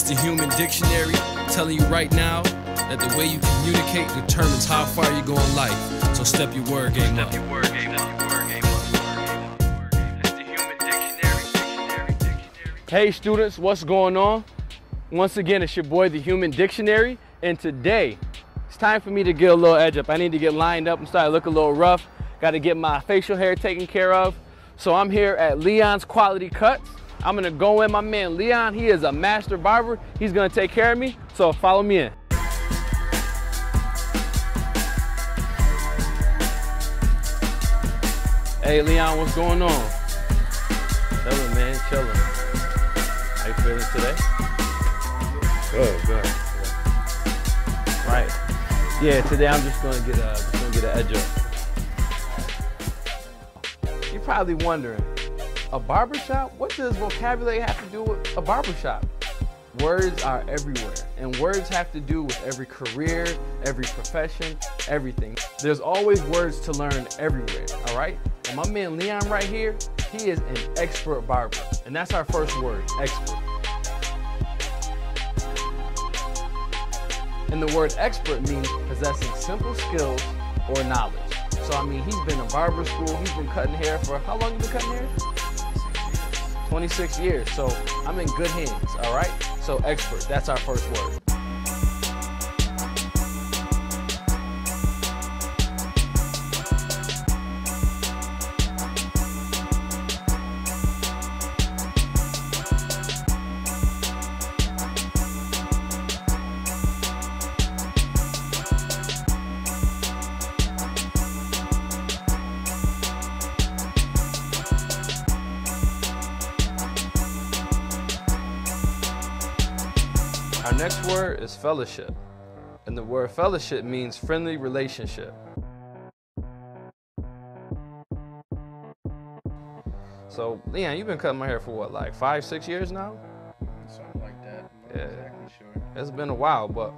It's the Human Dictionary telling you right now that the way you communicate determines how far you go in life. So step your word game up. Hey students, what's going on? Once again, it's your boy, the Human Dictionary, and today it's time for me to get a little edge up. I need to get lined up and start to look a little rough. Got to get my facial hair taken care of. So I'm here at Leon's Quality Cuts. I'm gonna go in my man Leon. He is a master barber. He's gonna take care of me. So follow me in. Hey Leon, what's going on? Chilling, man, chilling. How you feeling today? Good, good. Right. Yeah, today I'm just gonna get a, just gonna get an edge up. You're probably wondering, a barbershop? What does vocabulary have to do with a barbershop? Words are everywhere, and words have to do with every career, every profession, everything. There's always words to learn everywhere, all right? And my man Leon right here, he is an expert barber, and that's our first word, expert. And the word expert means possessing simple skills or knowledge. So I mean, he's been in barber school, he's been cutting hair for how long you been cutting hair? 26 years. So I'm in good hands, all right? So expert, that's our first word. Our next word is fellowship. And the word fellowship means friendly relationship. So, Leon, you've been cutting my hair for what, like five, six years now? Something like that. Yeah. exactly sure. It's been a while, but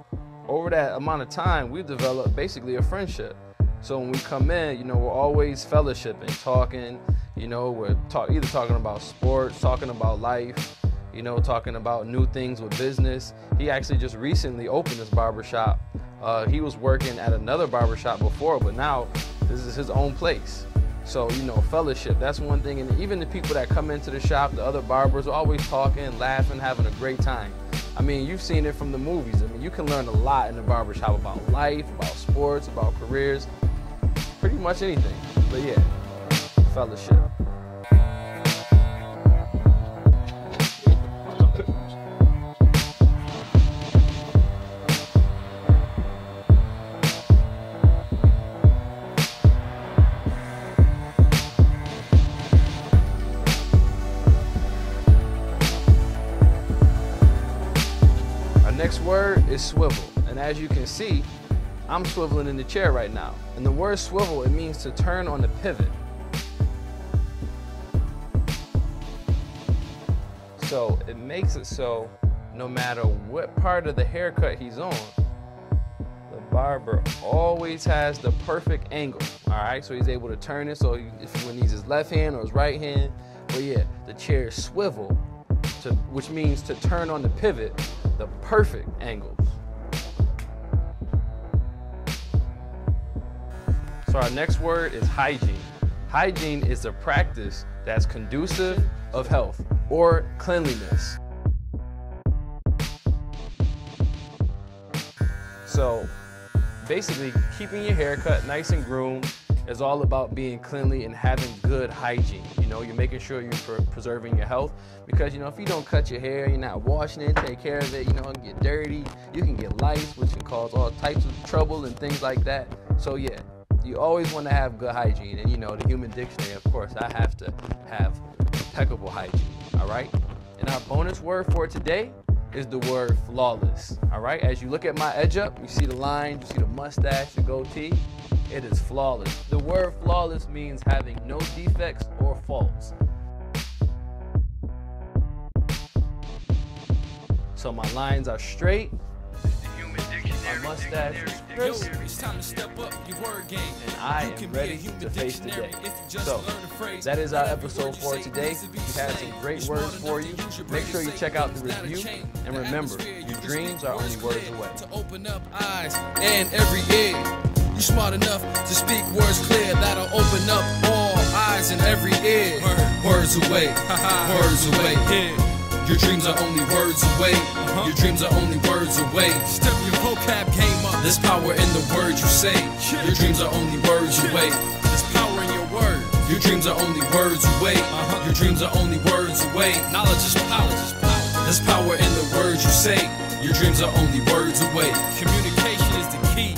over that amount of time, we've developed basically a friendship. So when we come in, you know, we're always fellowshipping, talking, you know, we're talk, either talking about sports, talking about life, you know, talking about new things with business. He actually just recently opened this barbershop. Uh, he was working at another barbershop before, but now this is his own place. So, you know, fellowship, that's one thing. And even the people that come into the shop, the other barbers, are always talking, laughing, having a great time. I mean, you've seen it from the movies. I mean, you can learn a lot in the barbershop about life, about sports, about careers, pretty much anything. But yeah, fellowship. Next word is swivel. And as you can see, I'm swiveling in the chair right now. And the word swivel, it means to turn on the pivot. So it makes it so no matter what part of the haircut he's on, the barber always has the perfect angle. All right, so he's able to turn it so if he needs his left hand or his right hand. But yeah, the chair swivel, to, which means to turn on the pivot, the perfect angles. So our next word is hygiene. Hygiene is a practice that's conducive of health or cleanliness. So basically, keeping your hair cut nice and groomed is all about being cleanly and having good hygiene. You know, you're making sure you're pre- preserving your health because, you know, if you don't cut your hair, you're not washing it, take care of it, you know, it get dirty, you can get lice, which can cause all types of trouble and things like that. So, yeah, you always want to have good hygiene. And, you know, the human dictionary, of course, I have to have impeccable hygiene, all right? And our bonus word for today is the word flawless. All right, as you look at my edge up, you see the line, you see the mustache, the goatee. It is flawless. The word flawless means having no defects or faults. So my lines are straight. My mustache is crisp, it's time to step up your word game. and I am can ready to face the day. if you just So, learn a phrase. that is our episode for today. needs to be We had some great words for you. to use your Make sure you check out the review. And remember, your dreams are only words away. To open up eyes and every ear. You smart enough to speak words clear that'll open up all eyes and every ear. Words away, words away. Your dreams are only words away. Uh-huh. Your dreams are only words away. Step your vocab game up. There's power in the words you say. Your dreams are only words away. There's power in your words. Your dreams are only words away. Uh-huh. Your dreams are only words away. Knowledge is power. There's power in the words you say. Your dreams are only words away. Communication is the key.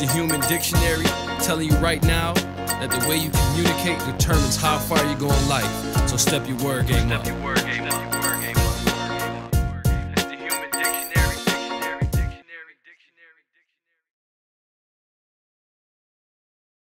The human dictionary telling you right now that the way you communicate determines how far you go in life. So step your word game up. Word game